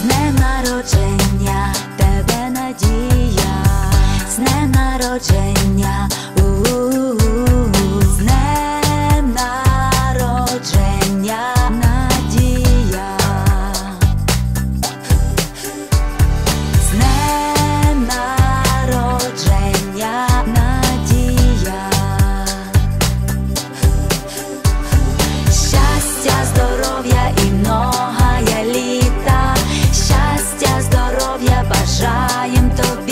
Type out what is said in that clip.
З днем народження тебе надія, з днем. Здоров'я бажаєм тобі.